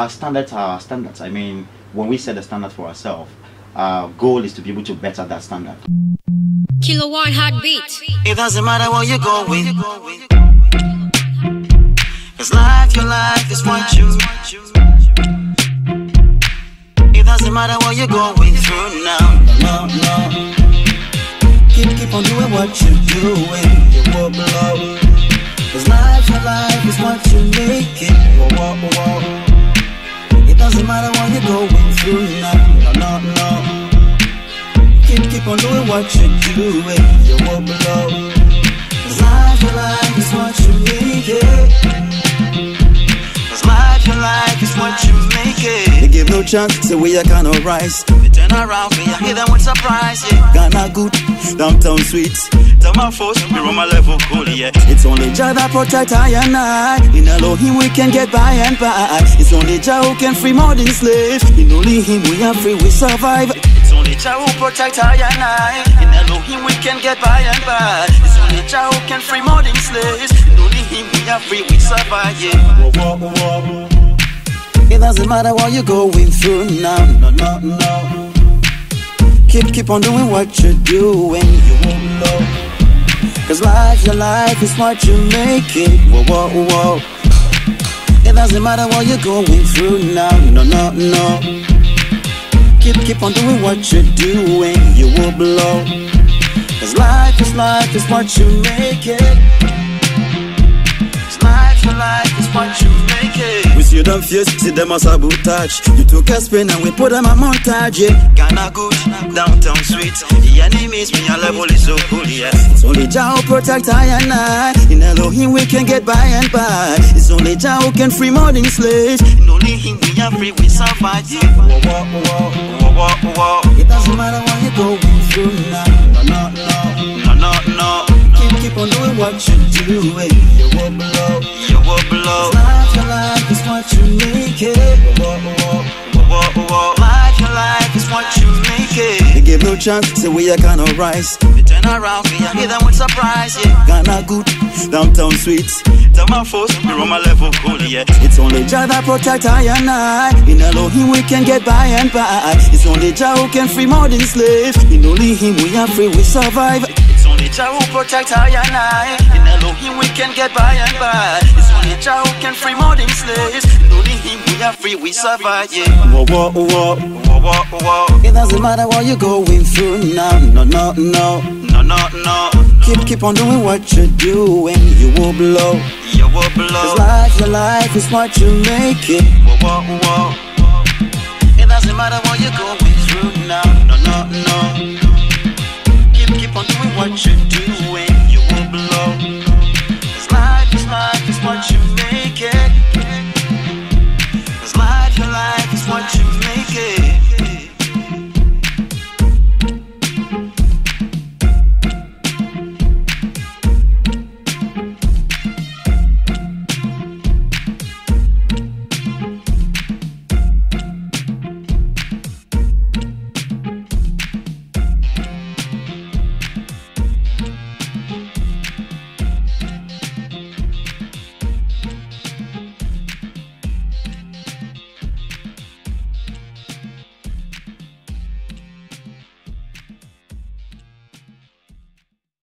Our standards are our standards. I mean, when we set a standard for ourselves, our goal is to be able to better that standard. Kilo One Heartbeat. It doesn't matter where you're going. Cause life, your life is what you. It doesn't matter what you're going through now. No, no. Keep, keep on doing what you're doing. You won't blow. Cause life, your life is what you make it. Whoa, whoa, whoa. On doing what you're doing. You won't blow. Cause life, your life is what you make it. Cause life, your life is what you make it. They give no chance, say we are kind of rise. We turn around, we are them with surprise, yeah. Ghana good, downtown sweets. Tell my force, we run my level cool, yeah. It's only Jah that protect I and I. In Elohim we can get by and by. It's only Jah who can free more than slaves. In only Him we are free, we survive. Jah who protect I and I. In Elohim we can get by and by. It's only Jah who can free more than slaves. In only Him we are free, we survive, yeah. It doesn't matter what you're going through now. No, no, no. Keep, keep on doing what you're doing. You won't know. Cause life, your life is what you make it. Whoa, whoa, whoa. It doesn't matter what you're going through now. No, no, no. Keep, keep on doing what you're doing. You will blow. Cause life is life is what you make it. Life, your life is what you make it. We see them face, see them as sabotage. You took a spin and we put them a montage, yeah. Ghana good, downtown sweet. The enemies, me your level is so cool, yeah. It's only Jah who protect I and I. In Elohim we can get by and by. It's only Jah who can free more than slaves. In only Him we are free, we survive. It doesn't matter what you're going through now. No, no, no. No, no, no. Keep, keep on doing what you're doing. You eh. will blow. You will blow. Life, your life is what you make it. Life, your life is what you make it. Give no chance, say we are of rise. We turn around, we are hit them with surprise, yeah. Ghana good, downtown sweets. Tell my force, we run my level cool, yeah. It's only Jah that protect I and I. In Elohim we can get by and by. It's only Jah who can free more than slaves. In only Him we are free, we survive. It's only Jah who protect I and I. In Elohim we can get by and by. It's only Jah who can free more than slaves. In only Him we are free, we survive, yeah. Whoa, whoa, whoa. Whoa, whoa, whoa. It doesn't matter what you're going through now. No, no, no. No, no, no. Keep, keep on doing what you're doing. You will blow. You will Cause blow. life, your life is what you make it. Whoa, whoa, whoa. It doesn't matter what you're going through now. No, no, no.